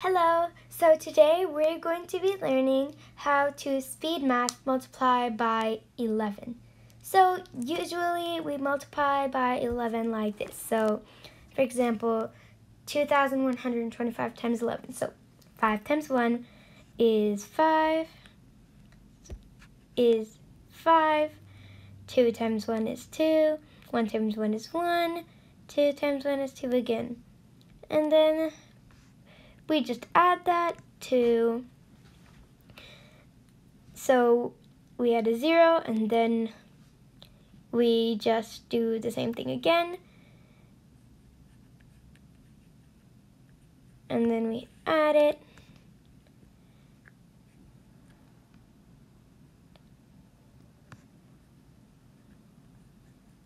Hello, so today we're going to be learning how to speed math multiply by 11. So usually we multiply by 11 like this. So for example, 2,125 times 11. So 5 times 1 is 5, is 5, 2 times 1 is 2, 1 times 1 is 1, 2 times 1 is 2 again. And then we just add that to, so we add a zero and then we just do the same thing again. And then we add it.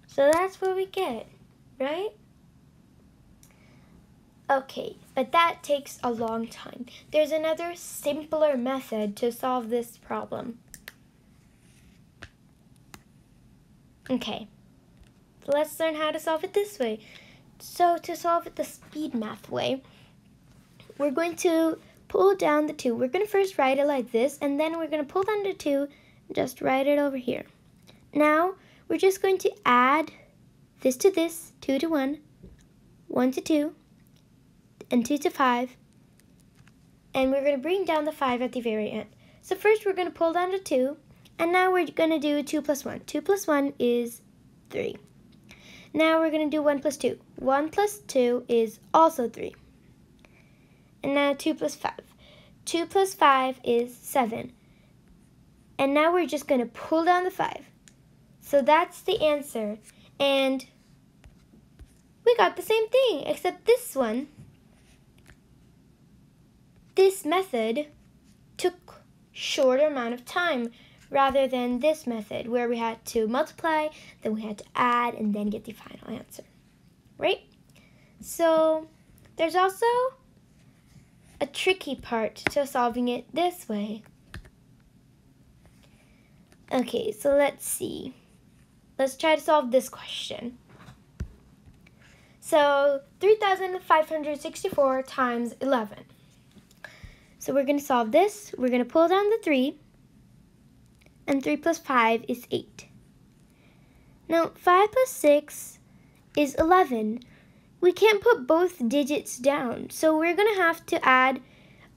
So that's what we get, right? Okay, but that takes a long time. There's another simpler method to solve this problem. Okay, so let's learn how to solve it this way. So to solve it the speed math way, we're going to pull down the 2. We're going to first write it like this, and then we're going to pull down the 2 just write it over here. Now, we're just going to add this to this, 2 to 1, 1 to 2, and 2 to 5. And we're going to bring down the 5 at the very end. So first we're going to pull down to 2. And now we're going to do 2 plus 1. 2 plus 1 is 3. Now we're going to do 1 plus 2. 1 plus 2 is also 3. And now 2 plus 5. 2 plus 5 is 7. And now we're just going to pull down the 5. So that's the answer. And we got the same thing, except this one this method took shorter amount of time rather than this method where we had to multiply, then we had to add, and then get the final answer, right? So there's also a tricky part to solving it this way. Okay, so let's see. Let's try to solve this question. So 3,564 times 11. So we're going to solve this. We're going to pull down the 3. And 3 plus 5 is 8. Now, 5 plus 6 is 11. We can't put both digits down. So we're going to have to add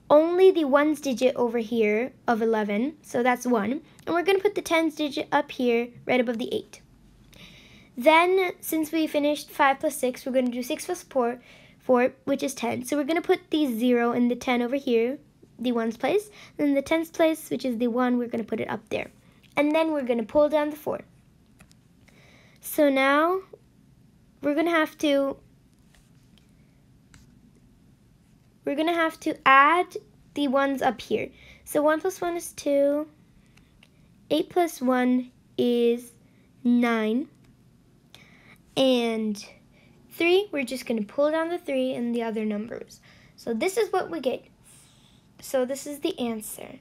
only the ones digit over here of 11. So that's 1. And we're going to put the tens digit up here right above the 8. Then, since we finished 5 plus 6, we're going to do 6 plus 4, 4 which is 10. So we're going to put the 0 and the 10 over here the ones place. Then the tens place, which is the one, we're going to put it up there. And then we're going to pull down the four. So now we're going to have to we're going to have to add the ones up here. So 1 plus 1 is 2. 8 plus 1 is 9. And 3, we're just going to pull down the 3 and the other numbers. So this is what we get. So this is the answer.